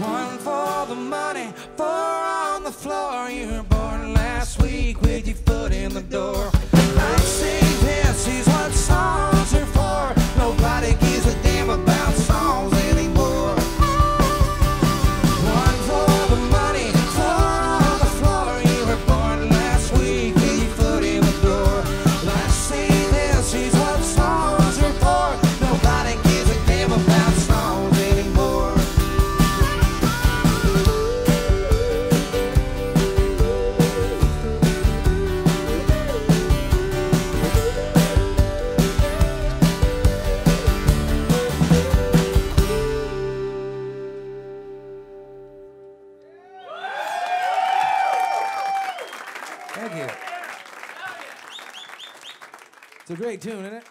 One for the money, four on the floor. You were born last week with your foot in the door. Thank you. It's a great tune, isn't it?